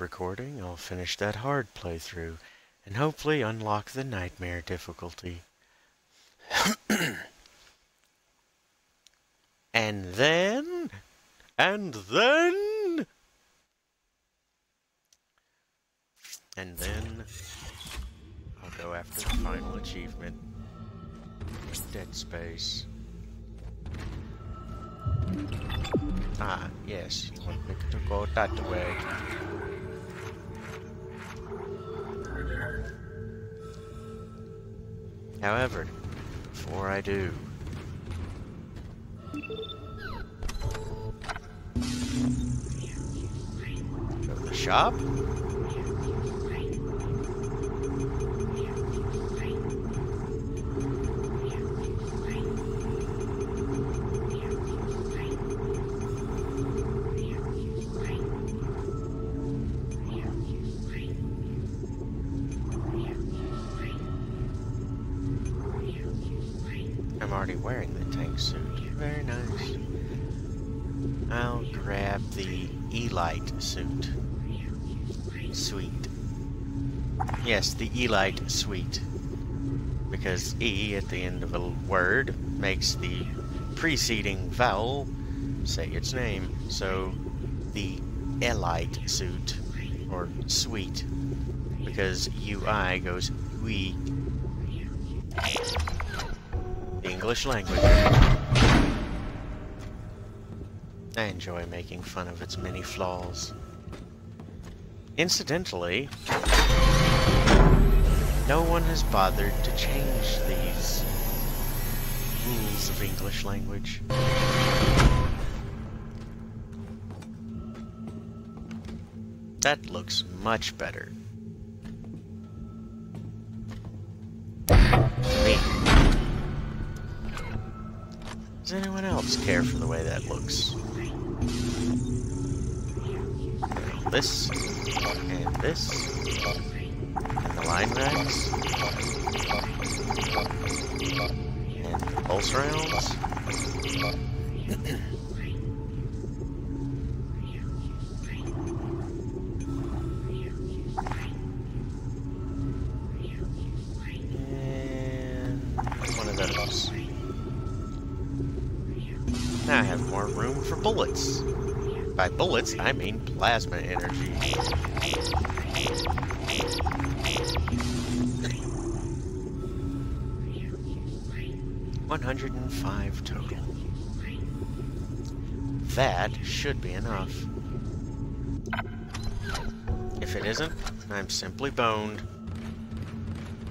recording, I'll finish that hard playthrough. And hopefully unlock the nightmare difficulty. and then... And then... And then... I'll go after the final achievement. Dead Space. Ah, yes, you want me to go that way. However, before I do... Go to the shop? Already wearing the tank suit. Very nice. I'll grab the Elite suit. Sweet. Yes, the Elite suite. Because E at the end of a word makes the preceding vowel say its name. So the Elite suit, or suite, because UI goes we. English language. I enjoy making fun of its many flaws. Incidentally, no one has bothered to change these rules of English language. That looks much better. Does anyone else care for the way that looks? This, and this, and the line racks, and the pulse rounds. bullets. By bullets, I mean plasma energy. One hundred and five total. That should be enough. If it isn't, I'm simply boned.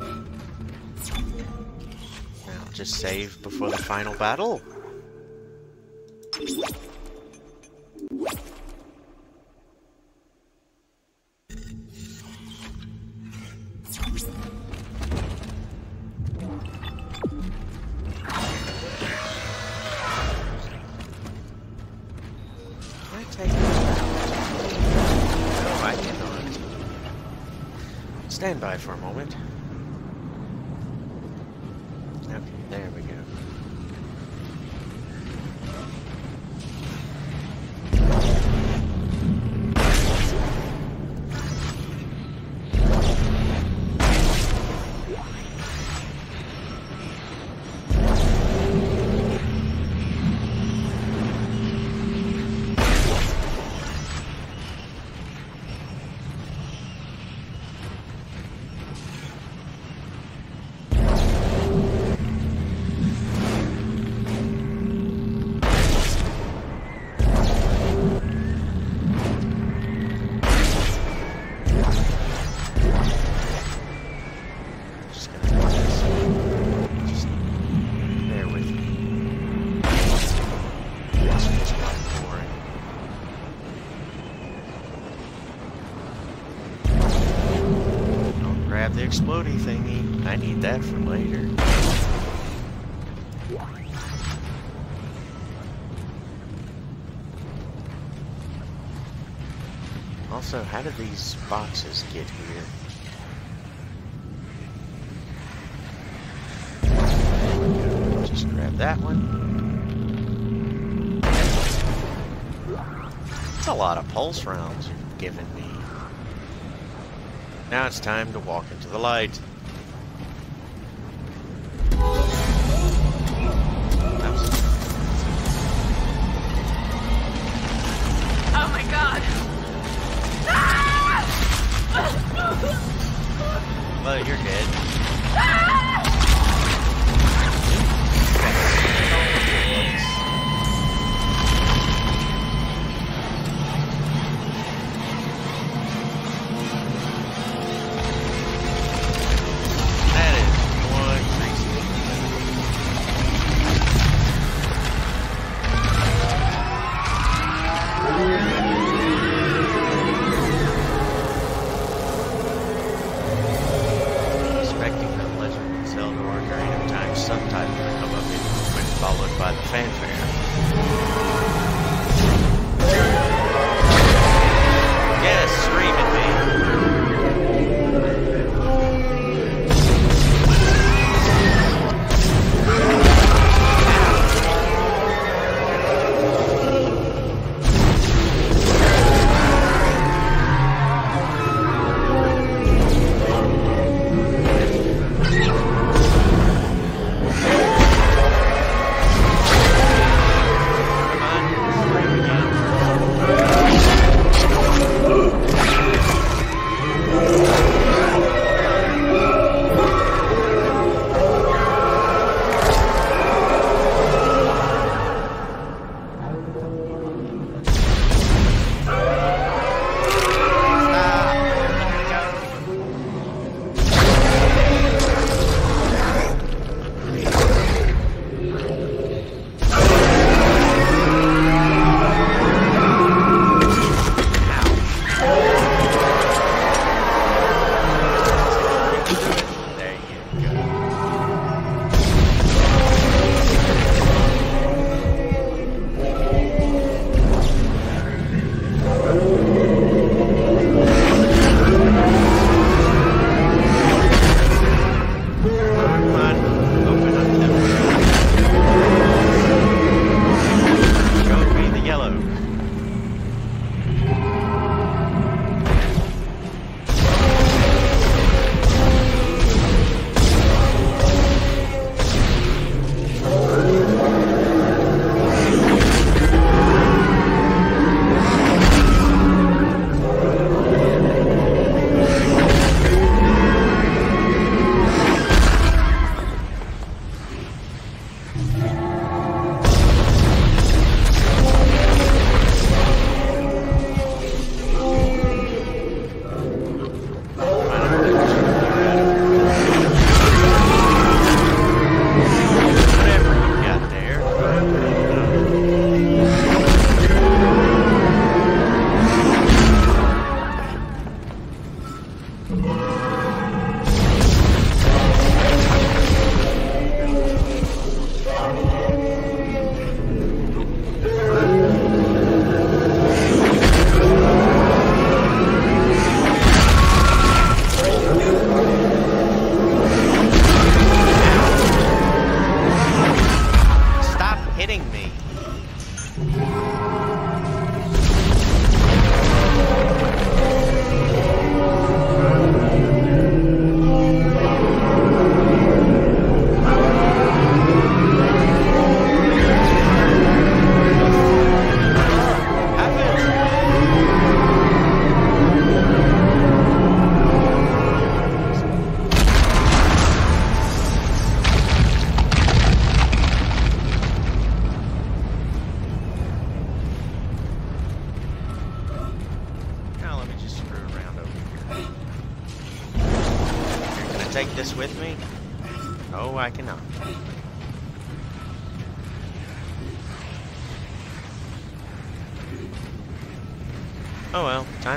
I'll just save before the final battle. thingy. I need that for later. Also, how did these boxes get here? Just grab that one. That's a lot of pulse rounds you've given me. Now it's time to walk into the light.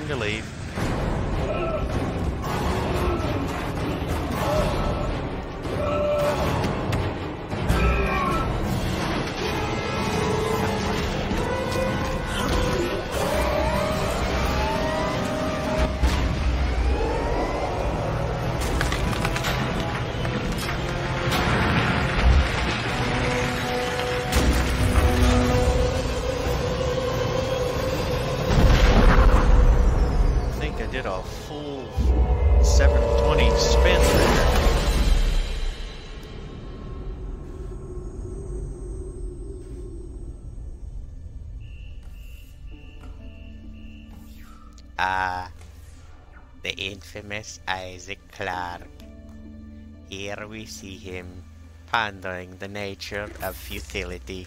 to leave. The infamous Isaac Clarke. Here we see him pondering the nature of futility.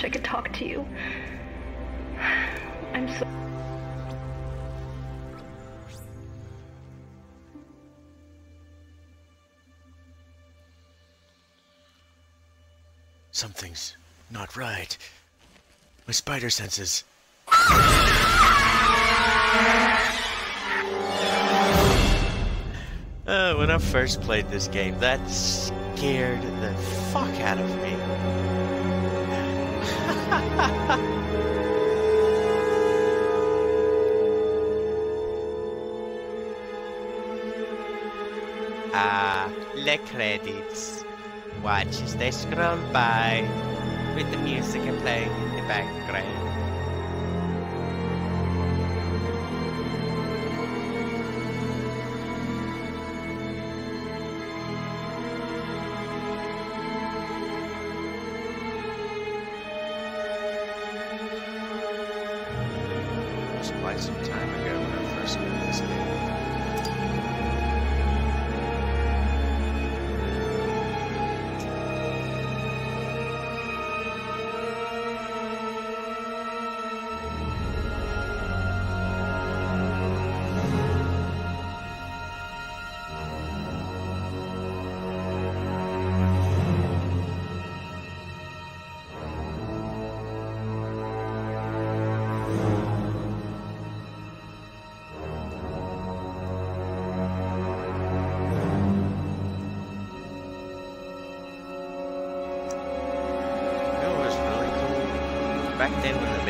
Wish I could talk to you. I'm so. Something's not right. My spider senses. Uh, when I first played this game, that scared the fuck out of me. Ah, le credits. Watch as they scroll by with the music playing in the background.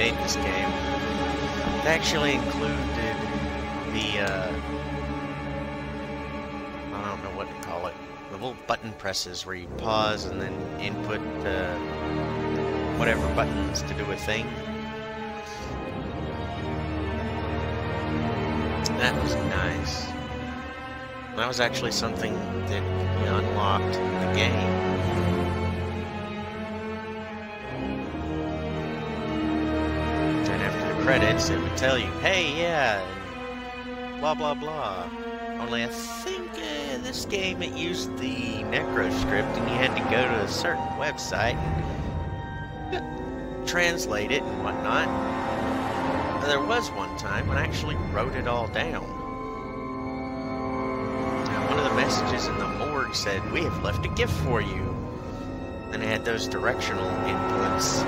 Made this game, it actually included the, uh, I don't know what to call it, the little button presses where you pause and then input uh, whatever buttons to do a thing. That was nice. That was actually something that unlocked the game. Credits, it would tell you, hey, yeah, blah, blah, blah. Only I think uh, this game, it used the Necro script, and you had to go to a certain website and translate it and whatnot. There was one time when I actually wrote it all down. Now, one of the messages in the morgue said, we have left a gift for you. And it had those directional inputs.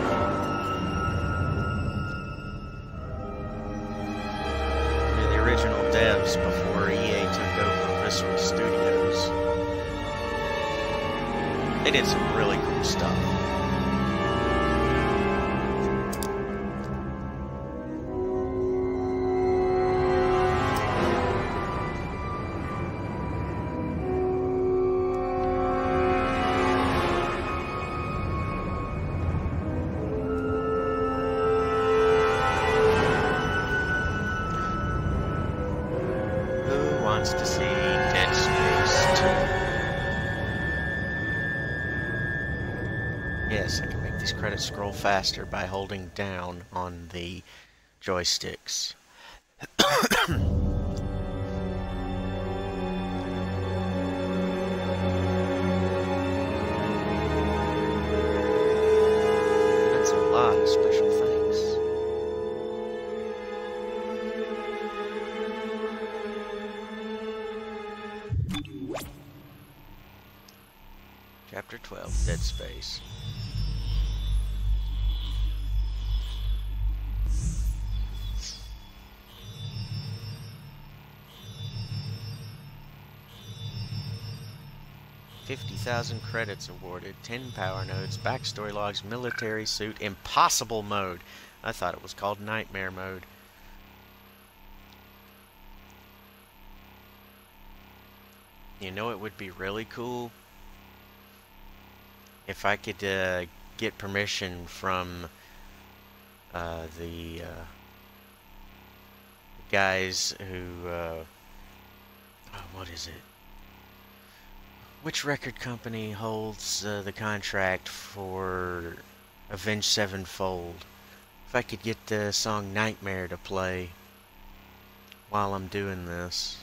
Before EA took over Visceral Studios. They did some really cool stuff. Yes, I can make these credits scroll faster by holding down on the joysticks. 50,000 credits awarded, 10 power nodes, backstory logs, military suit, impossible mode. I thought it was called nightmare mode. You know it would be really cool? If I could uh, get permission from uh, the uh, guys who, uh, oh, what is it? Which record company holds uh, the contract for Avenged Sevenfold? If I could get the song Nightmare to play while I'm doing this.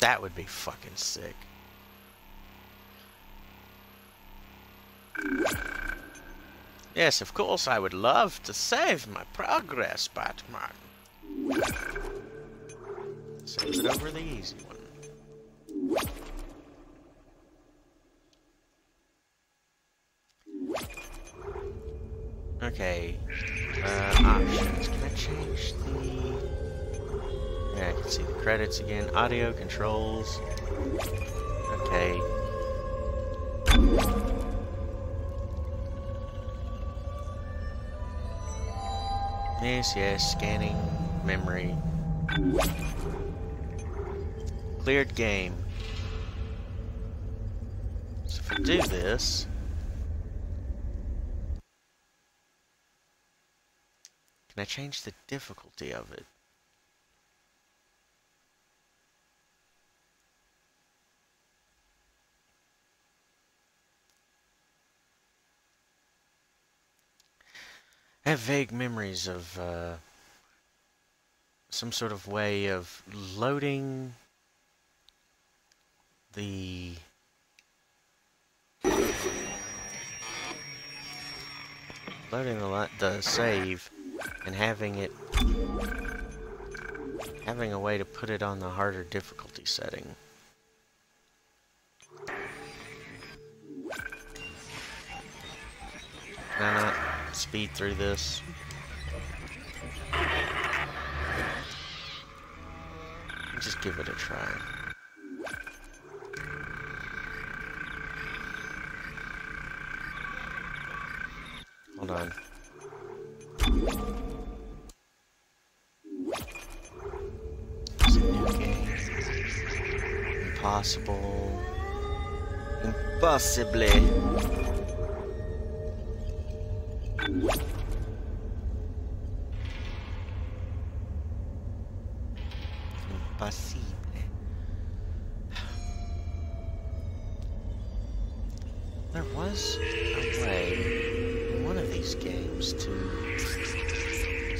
That would be fucking sick. Yes, of course, I would love to save my progress, Batman. Save it over the easy one. Okay. Uh, options. Can I change the... Yeah, I can see the credits again. Audio controls. Okay. Yes, yes, scanning memory. Cleared game. Do this... Can I change the difficulty of it? I have vague memories of uh, some sort of way of loading the loading the, the save and having it having a way to put it on the harder difficulty setting. Can I not speed through this? Just give it a try. Hold on. Impossible. Impossibly. Impossible. There was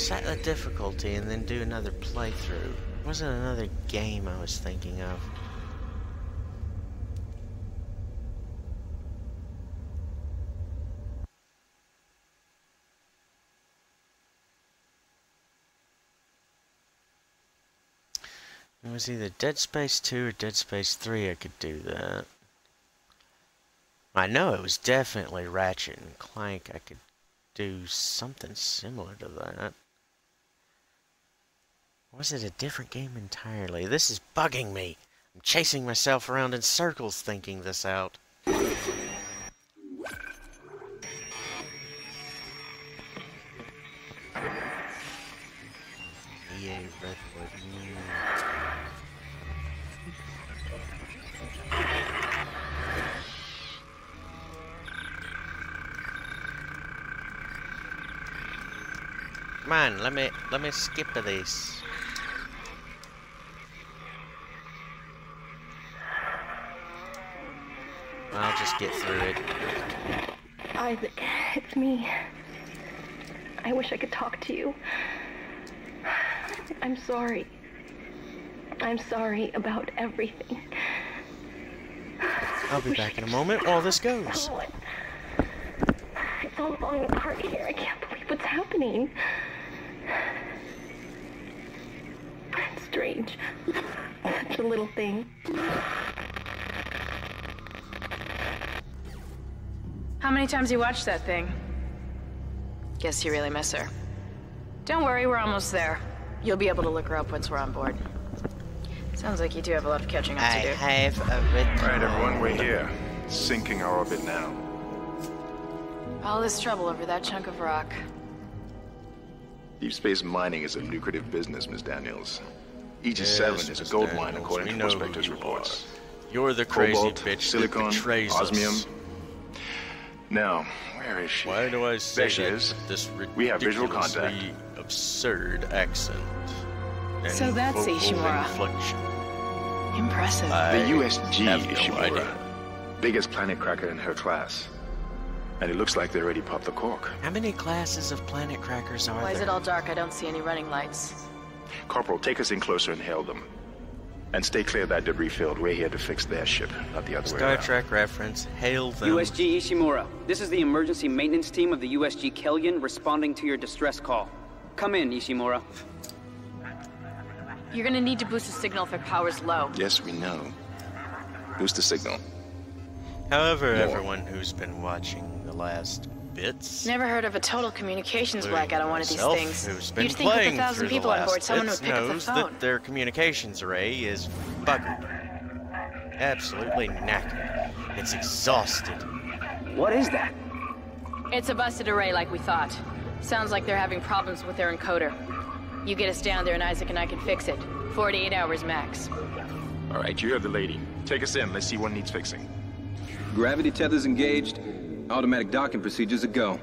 set the difficulty and then do another playthrough. It wasn't another game I was thinking of. It was either Dead Space 2 or Dead Space 3 I could do that. I know it was definitely Ratchet and Clank. I could do something similar to that. Was it a different game entirely? This is bugging me. I'm chasing myself around in circles thinking this out. EA Redwood. on, let me let me skip this. I'll just get through it. Isaac, it's me. I wish I could talk to you. I'm sorry. I'm sorry about everything. I'll be back in a moment while this goes. Oh, it's all falling apart here. I can't believe what's happening. It's strange. Such a little thing. How many times you watched that thing? Guess you really miss her. Don't worry, we're almost there. You'll be able to look her up once we're on board. Sounds like you do have a lot of catching up I to do. I have a red Right, everyone, we're here. Sinking our orbit now. All this trouble over that chunk of rock. Deep space mining is a lucrative business, Miss Daniels. Aegis 7 is a Miss gold mine, Daniels, according we to know who prospectors' you reports. are. You're the crazy Cobalt, bitch silicon, that betrays osmium. Us. Now, where is she? Why do I say There she that is. with this We have visual ridiculously absurd accent? and So that's vocal Ishimura. inflection? Impressive. I The USG have no Ishimura. idea. Biggest planet cracker in her class. And it looks like they already popped the cork. How many classes of planet crackers are there? Why is it all dark? I don't see any running lights. Corporal, take us in closer and hail them. And stay clear of that debris field. We're here to fix their ship, not the other way around. Star. Trek reference. Hail them. USG Ishimura, this is the emergency maintenance team of the USG Kellion responding to your distress call. Come in, Ishimura. You're gonna need to boost the signal if it power's low. Yes, we know. Boost the signal. However, More. everyone who's been watching the last bits, Never heard of a total communications blackout on one of these things. who's been You'd think with a thousand people the on board, last someone would bits, pick up the knows phone. that their communications array is buggered. Absolutely knackered. It's exhausted. What is that? It's a busted array like we thought. Sounds like they're having problems with their encoder. You get us down there and Isaac and I can fix it. 48 hours max. All right, you have the lady. Take us in. Let's see what needs fixing. Gravity tethers engaged. Automatic docking procedures a go.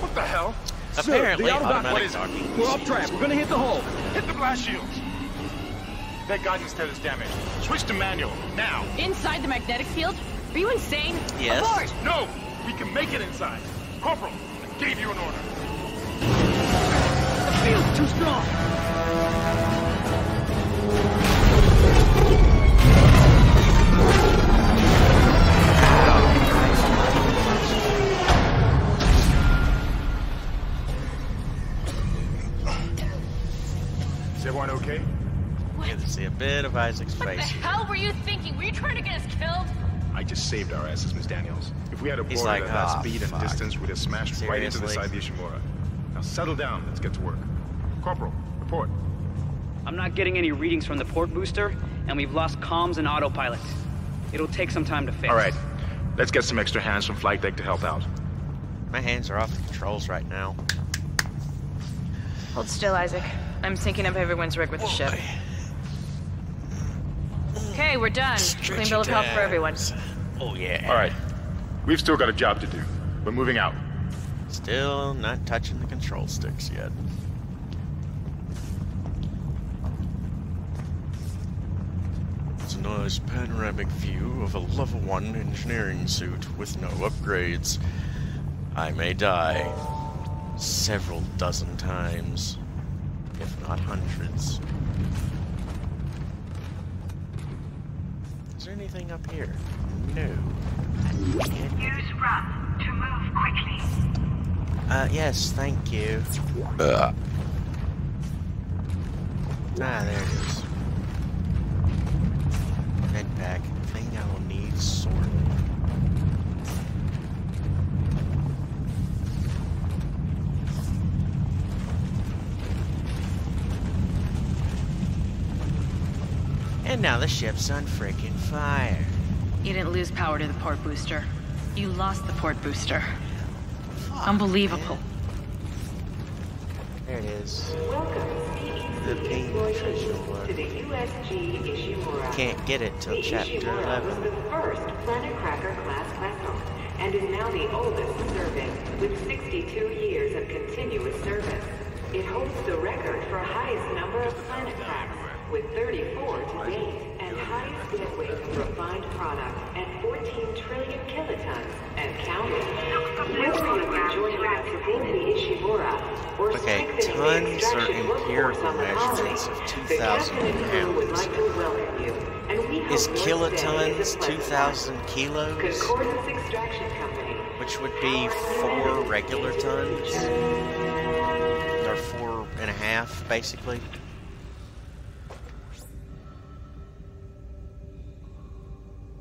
What the hell? Apparently, the autodock- automatic what is docking We're off track. We're gonna hit the hull. Hit the blast shields! That guidance tail is damaged. Switch to manual, now! Inside the magnetic field? Are you insane? Yes. Abort! No! We can make it inside! Corporal, I gave you an order. The field's too strong. See a bit of Isaac's What the face. here. hell were you thinking? Were you trying to get us killed? I just saved our asses, Miss Daniels. If we had a boarded like, at that "Ah, speed and fuck." distance, we'd have smashed right into the Seriously? side of the Ishimura. Now settle down. Let's get to work. Corporal, report. I'm not getting any readings from the port booster, and we've lost comms and autopilot. It'll take some time to fix. All right, let's get some extra hands from flight deck to help out. My hands are off the controls right now. Hold still, Isaac. I'm syncing up everyone's rig with the ship. Okay, we're done. Clean bill of health for everyone. Oh yeah. All right, we've still got a job to do. We're moving out. Still not touching the control sticks yet. It's a nice panoramic view of a level 1 engineering suit with no upgrades. I may die several dozen times, if not hundreds. Is there anything up here? No. Can't- Use RUM to move quickly. Uh, yes, thank you. Ah, there it is. Med pack. Thing I will need sorely. And now the ship's on freaking fire. You didn't lose power to the port booster. You lost the port booster. Unbelievable. There it is. Welcome, The CEC pain employees nutritional one. to the USG Ishimura. Can't get it till the chapter Ishimura was the first Planet Cracker class vessel and is now the oldest serving with 62 years of continuous service. It holds the record for highest number of planet cracks with 34 to date and highest dead weight of refined product at 14 trillion kilotons and counting. Whether you're joining us Ishimura or Okay, tons are empirical on the colony, measurements of 2,000 captain and crew would pounds. like to welcome you, and we hope Is kilotons is a pleasant 2,000 kilos? Concordance Extraction Company. Which would be four regular tons? Or four and a half, basically.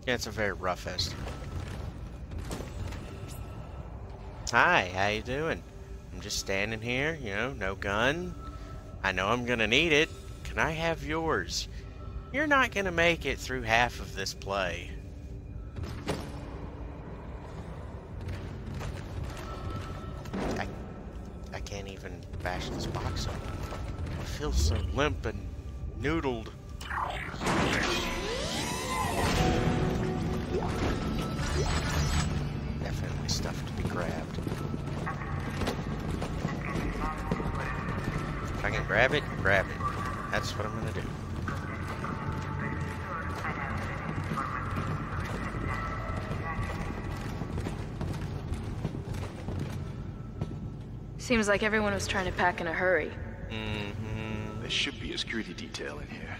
Yeah, it's a very rough estimate. Hi, how you doing? I'm just standing here, you know, no gun. I know I'm gonna need it. Can I have yours? You're not gonna make it through half of this play. I, I can't even bash this box up. I feel so limp and noodled. Stuff to be grabbed. If I can grab it, grab it. That's what I'm gonna do. Seems like everyone was trying to pack in a hurry. Mm-hmm. There should be a security detail in here.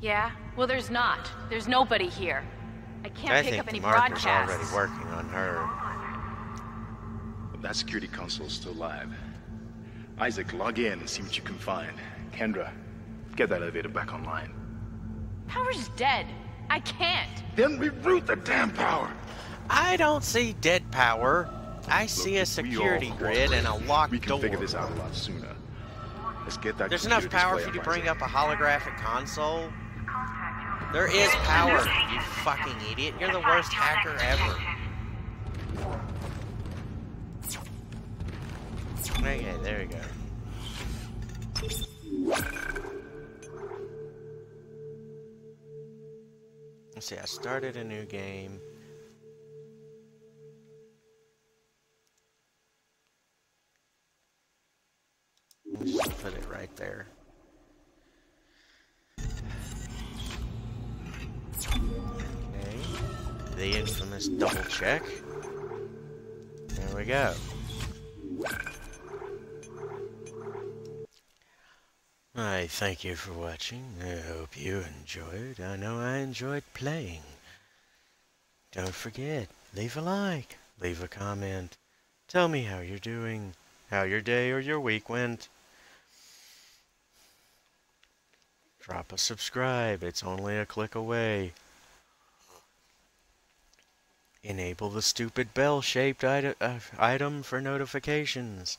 Yeah? Well, there's not. There's nobody here. I can't I pick up any the marker's broadcasts. already working on her. That security console's still live. Isaac, log in and see what you can find. Kendra, get that elevator back online. Power's dead. I can't. Then reroute the damn power! I don't see dead power. I see a Look, if we all security grid and a locked door. We can door. figure this out a lot sooner. Let's get that There's enough power for you to bring up a holographic console. There is power, you fucking idiot. You're the worst hacker ever. Okay, there we go. Let's see, I started a new game. Just put it right there. Okay. The infamous double check. There we go. I thank you for watching. I hope you enjoyed. I know I enjoyed playing. Don't forget, leave a like, leave a comment. Tell me how you're doing, how your day or your week went. Drop a subscribe, it's only a click away. Enable the stupid bell-shaped uh, item for notifications.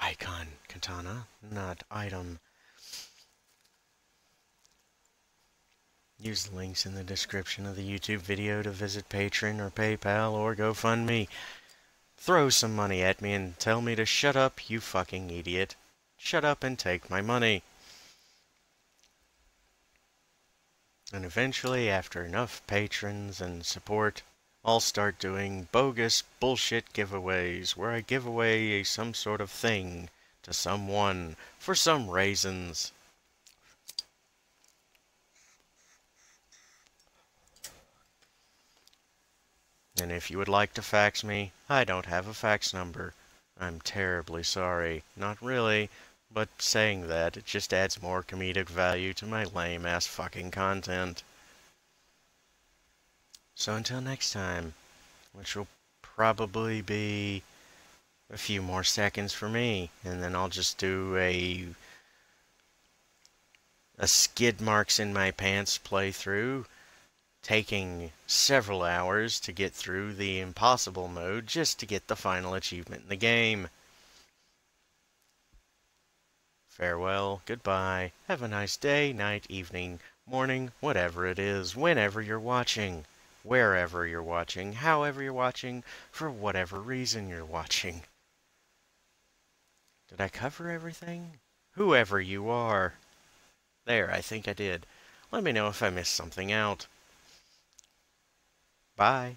Icon, katana, not item. Use the links in the description of the YouTube video to visit Patreon or PayPal or GoFundMe. Throw some money at me and tell me to shut up, you fucking idiot. Shut up and take my money. And eventually, after enough patrons and support, I'll start doing bogus bullshit giveaways where I give away some sort of thing to someone for some raisins. And if you would like to fax me, I don't have a fax number. I'm terribly sorry. Not really, but saying that, it just adds more comedic value to my lame ass fucking content. So until next time, which will probably be a few more seconds for me, and then I'll just do a a skid marks in my pants playthrough, taking several hours to get through the impossible mode just to get the final achievement in the game. Farewell, goodbye, have a nice day, night, evening, morning, whatever it is, whenever you're watching, wherever you're watching, however you're watching, for whatever reason you're watching. Did I cover everything? Whoever you are. There, I think I did. Let me know if I missed something out. Bye.